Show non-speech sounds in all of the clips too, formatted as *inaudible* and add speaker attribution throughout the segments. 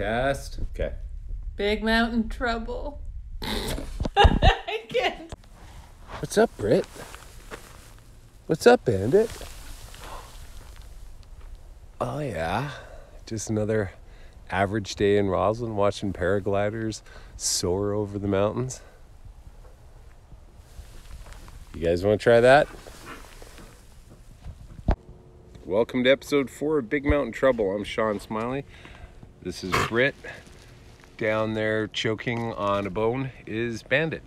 Speaker 1: Test. Okay.
Speaker 2: Big mountain trouble. *laughs* I can't.
Speaker 1: What's up, Britt? What's up, Bandit? Oh, yeah. Just another average day in Rossland watching paragliders soar over the mountains. You guys want to try that? Welcome to episode four of Big Mountain Trouble. I'm Sean Smiley. This is Britt. Down there choking on a bone is Bandit.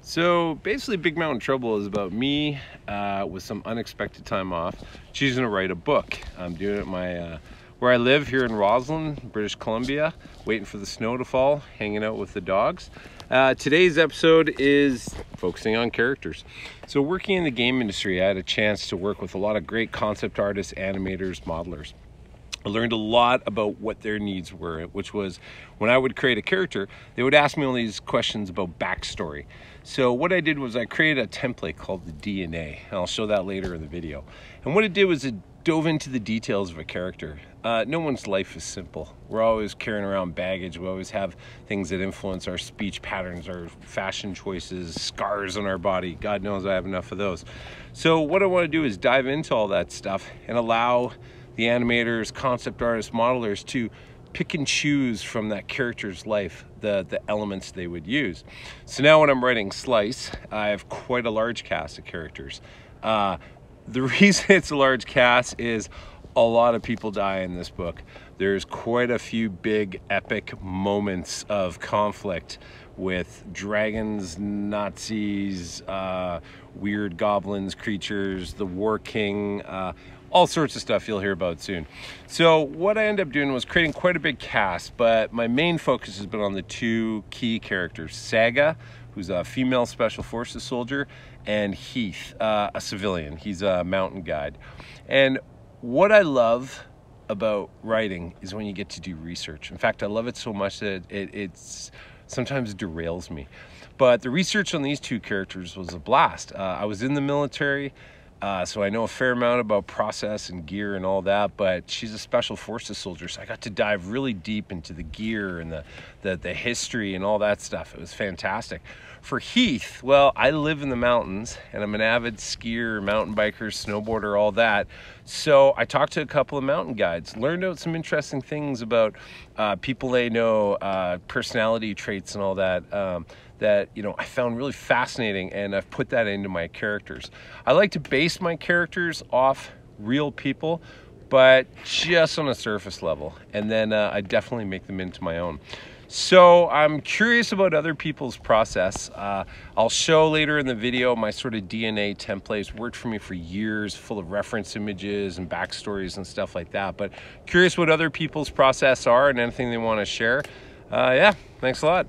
Speaker 1: So basically, Big Mountain Trouble is about me uh, with some unexpected time off, choosing to write a book. I'm doing it my uh, where I live here in Rossland, British Columbia, waiting for the snow to fall, hanging out with the dogs. Uh, today's episode is focusing on characters. So, working in the game industry, I had a chance to work with a lot of great concept artists, animators, modelers. I learned a lot about what their needs were, which was when I would create a character, they would ask me all these questions about backstory. So what I did was I created a template called the DNA, and I'll show that later in the video. And what it did was it dove into the details of a character. Uh, no one's life is simple. We're always carrying around baggage. We always have things that influence our speech patterns, our fashion choices, scars on our body. God knows I have enough of those. So what I want to do is dive into all that stuff and allow the animators, concept artists, modelers to pick and choose from that character's life the, the elements they would use. So now when I'm writing Slice, I have quite a large cast of characters. Uh, the *laughs* reason it's a large cast is a lot of people die in this book. There's quite a few big epic moments of conflict with dragons, Nazis, uh, weird goblins, creatures, the War King, uh, all sorts of stuff you'll hear about soon. So what I ended up doing was creating quite a big cast, but my main focus has been on the two key characters, Saga, who's a female special forces soldier, and Heath, uh, a civilian. He's a mountain guide. And what I love about writing is when you get to do research. In fact, I love it so much that it, it's sometimes derails me. But the research on these two characters was a blast. Uh, I was in the military. Uh, so I know a fair amount about process and gear and all that, but she's a special forces soldier, so I got to dive really deep into the gear and the, the, the history and all that stuff. It was fantastic. For Heath, well, I live in the mountains and I'm an avid skier, mountain biker, snowboarder, all that. So I talked to a couple of mountain guides, learned out some interesting things about uh, people they know, uh, personality traits and all that. Um, that you know I found really fascinating, and I've put that into my characters. I like to base my characters off real people, but just on a surface level, and then uh, I definitely make them into my own. So I'm curious about other people's process. Uh, I'll show later in the video my sort of DNA templates worked for me for years, full of reference images and backstories and stuff like that. But curious what other people's process are and anything they want to share. Uh, yeah, thanks a lot.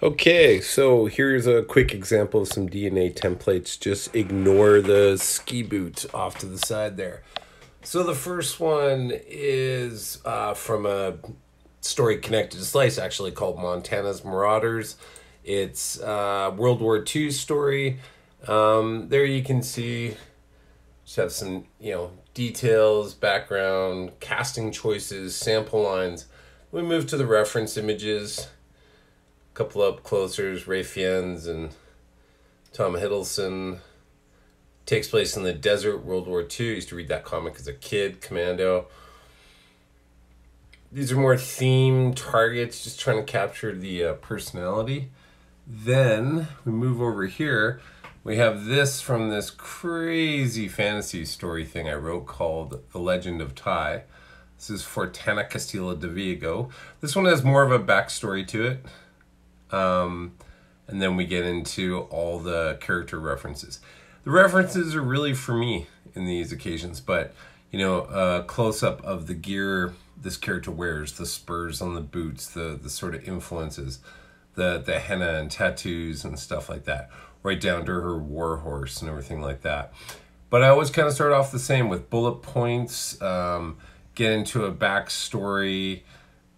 Speaker 1: Okay, so here's a quick example of some DNA templates. Just ignore the ski boot off to the side there. So the first one is uh, from a story connected to Slice, actually called Montana's Marauders. It's a World War II story. Um, there you can see just have some you know details, background, casting choices, sample lines. We move to the reference images couple up closers, Ralph Fiennes and Tom Hiddleston. Takes place in the desert, World War II. I used to read that comic as a kid, Commando. These are more themed targets, just trying to capture the uh, personality. Then we move over here. We have this from this crazy fantasy story thing I wrote called The Legend of Ty. This is Fortana Castilla de Vigo. This one has more of a backstory to it. Um, and then we get into all the character references. The references are really for me in these occasions, but you know, a close up of the gear this character wears, the spurs on the boots, the the sort of influences, the the henna and tattoos and stuff like that, right down to her war horse and everything like that. But I always kind of start off the same with bullet points, um, get into a backstory,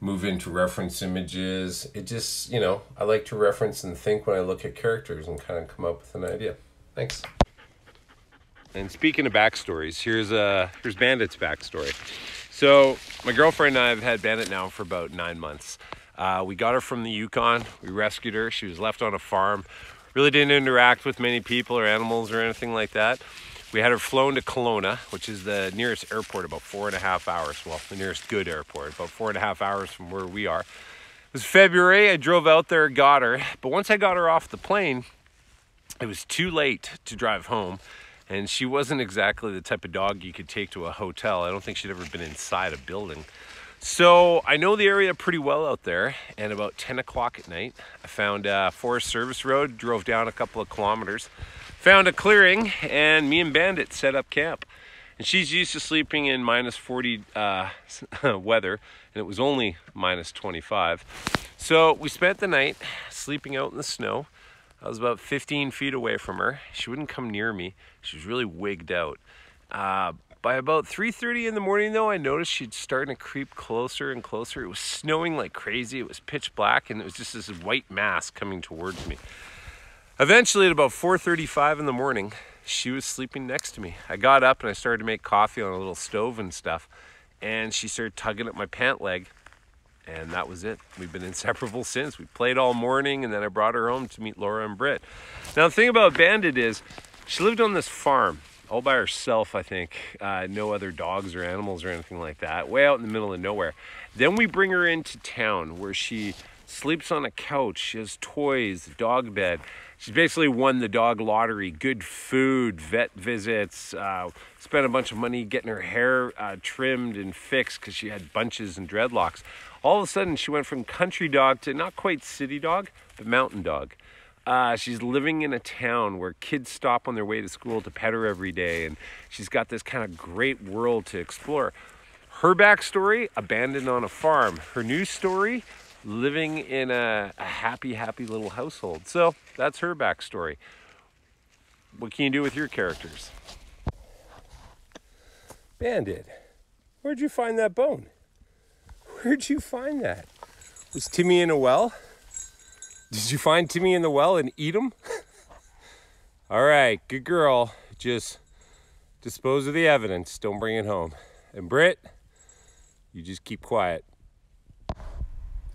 Speaker 1: move into reference images. It just, you know, I like to reference and think when I look at characters and kind of come up with an idea. Thanks. And speaking of backstories, here's uh here's Bandit's backstory. So my girlfriend and I have had Bandit now for about nine months. Uh, we got her from the Yukon. We rescued her. She was left on a farm. Really didn't interact with many people or animals or anything like that. We had her flown to Kelowna, which is the nearest airport, about four and a half hours. Well, the nearest good airport, about four and a half hours from where we are. It was February. I drove out there, got her. But once I got her off the plane, it was too late to drive home and she wasn't exactly the type of dog you could take to a hotel. I don't think she'd ever been inside a building. So I know the area pretty well out there, and about 10 o'clock at night, I found a Forest Service Road, drove down a couple of kilometers, found a clearing, and me and Bandit set up camp. And she's used to sleeping in minus 40 uh, *laughs* weather, and it was only minus 25. So we spent the night sleeping out in the snow. I was about 15 feet away from her. She wouldn't come near me. She was really wigged out. Uh, by about 3.30 in the morning though, I noticed she'd starting to creep closer and closer. It was snowing like crazy. It was pitch black and it was just this white mass coming towards me. Eventually at about 4.35 in the morning, she was sleeping next to me. I got up and I started to make coffee on a little stove and stuff. And she started tugging at my pant leg and that was it. We've been *laughs* inseparable since. We played all morning, and then I brought her home to meet Laura and Britt. Now, the thing about Bandit is she lived on this farm all by herself, I think. Uh, no other dogs or animals or anything like that, way out in the middle of nowhere. Then we bring her into town where she sleeps on a couch, she has toys, dog bed. She's basically won the dog lottery, good food, vet visits, uh, spent a bunch of money getting her hair uh, trimmed and fixed because she had bunches and dreadlocks. All of a sudden, she went from country dog to not quite city dog, but mountain dog. Uh, she's living in a town where kids stop on their way to school to pet her every day, and she's got this kind of great world to explore. Her backstory abandoned on a farm. Her new story living in a, a happy, happy little household. So that's her backstory. What can you do with your characters? Bandit, where'd you find that bone? Where'd you find that? Was Timmy in a well? Did you find Timmy in the well and eat him? *laughs* All right, good girl. Just dispose of the evidence. Don't bring it home. And Britt, you just keep quiet.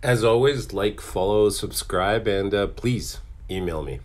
Speaker 1: As always, like, follow, subscribe, and uh, please email me.